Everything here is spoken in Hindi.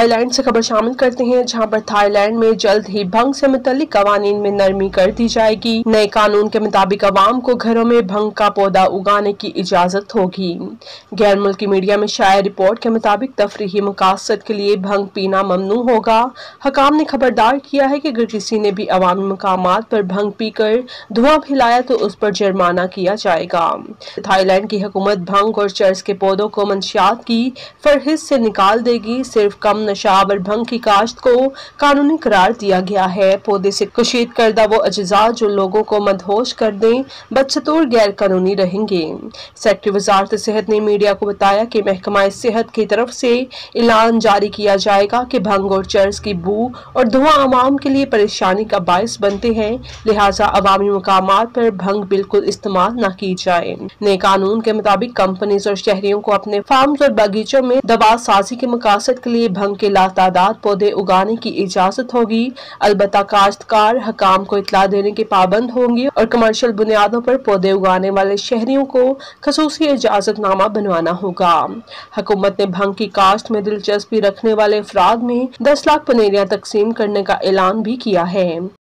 थाईलैंड से खबर शामिल करते हैं, जहाँ पर थाईलैंड में जल्द ही भंग से मुतलिक कवानीन में नरमी कर दी जाएगी। नए कानून के मुताबिक अवाम को घरों में भंग का पौधा उगाने की इजाज़त होगी। गैर मुल्की मीडिया में शायद रिपोर्ट के मुताबिक तफरी मकासद के लिए भंग पीना ममनू होगा। हकाम ने खबरदार किया है की अगर किसी ने भी अवामी मकाम पर भंग पी कर धुआँ फैलाया तो उस पर जुर्माना किया जाएगा। थाईलैंड की हुकूमत भंग और चर्च के पौधों को मंशियात की फरहिस्त से निकाल देगी। सिर्फ़ कम नशाब और भंग की काश्त को कानूनी करार दिया गया है। पौधे से कुशीद करदा वो अज्जा जो लोगों को मदहोश कर दें, बदसतूर गैर कानूनी रहेंगे। सेक्रेटरी वजारत सेहत ने मीडिया को बताया कि महकमा सेहत की तरफ़ से ऐलान जारी किया जाएगा कि भंग और चर्च की बू और धुआँ आवाम के लिए परेशानी का बायस बनते हैं, लिहाजा अवामी मकाम पर भंग बिल्कुल इस्तेमाल न की जाए। नए कानून के मुताबिक कंपनीज़ और शहरियों को अपने फार्म और बगीचों में दवा साजी के मकासद के लिए भंग के लातादाद पौधे उगाने की इजाज़त होगी। अलबत् काश्तकार हकाम को इतला देने के पाबंद होंगे और कमर्शल बुनियादों पर पौधे उगाने वाले शहरियों को खसूसी इजाजतनामा बनवाना होगा। हुकूमत ने भंग की काश्त में दिलचस्पी रखने वाले अफराद में दस लाख पनेरियाँ तकसीम करने का ऐलान भी किया है।